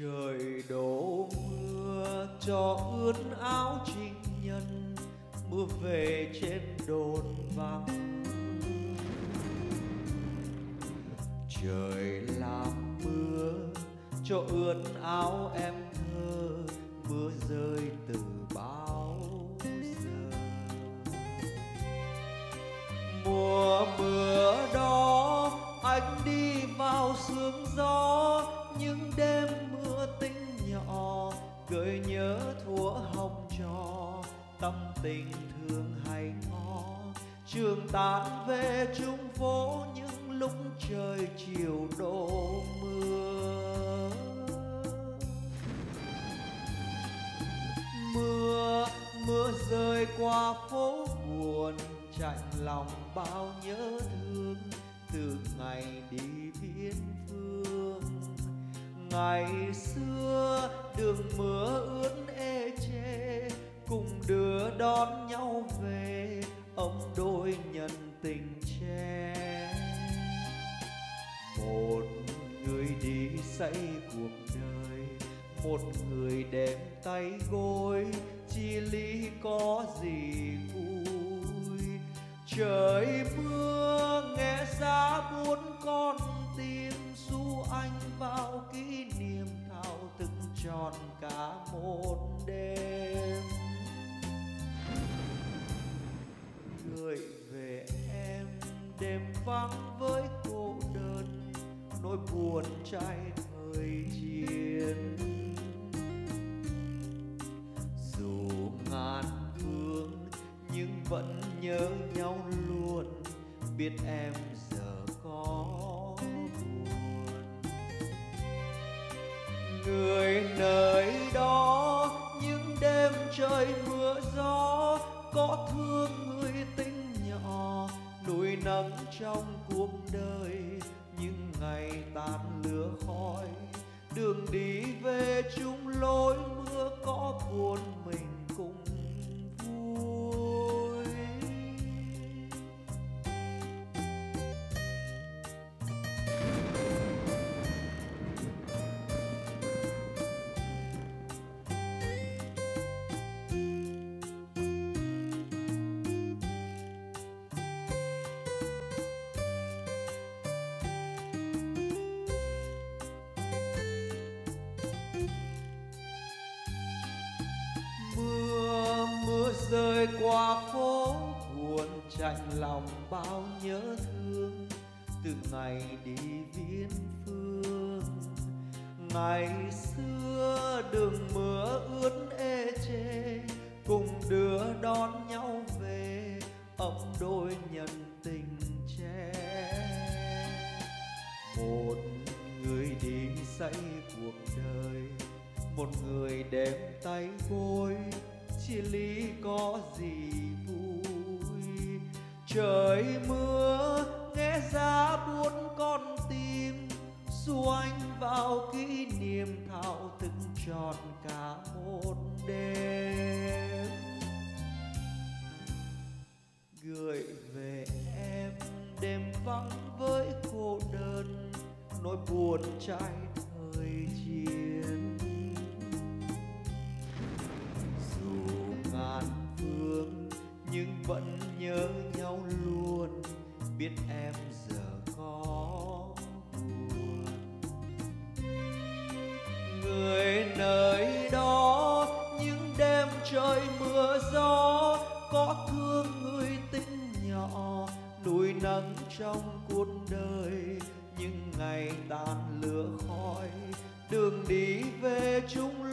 trời đổ mưa, cho ướt áo trinh nhân, mưa về trên đồn vắng. Trời làm mưa, cho ướt áo em thơ, mưa rơi từ bao giờ? Mùa mưa người nhớ thuở hồng trò, tâm tình thương hay ngó trường tàn về trung phố những lúc trời chiều đổ mưa. Mưa mưa rơi qua phố buồn, chạnh lòng bao nhớ thương. Từ ngày đi biên phương ngày xưa đường mưa ướt ê chê, cùng đưa đón nhau về, ông đôi nhân tình tre một người đi xây cuộc đời, một người đem tay gối chia ly có gì vui? Trời mưa nghe giá buồn con tim du anh vào tròn cả một đêm. Gửi về em đêm vắng với cô đơn, nỗi buồn trai người chiến. Dù ngàn phương nhưng vẫn nhớ nhau luôn, biết em người nơi đó. Những đêm trời mưa gió, có thương người tinh nhỏ. Nuôi nắng trong cuộc đời, những ngày tàn lửa khói. Đường đi về chung lối, mưa có buồn mình. Rơi qua phố buồn chạnh lòng bao nhớ thương. Từ ngày đi viễn phương, ngày xưa đường mưa ướt ê chê, cùng đưa đón nhau về, ấm đôi nhân tình tre một người đi xây cuộc đời, một người đem tay gối chia ly có gì vui? Trời mưa nghe ra buồn con tim dù anh vào kỷ niệm thao thức tròn cả một đêm. Gửi về em đêm vắng với cô đơn, nỗi buồn trai nơi đó, những đêm trời mưa gió, có thương người tính nhỏ, nuôi nắng trong cuộc đời. Những ngày tàn lửa khói, đường đi về chung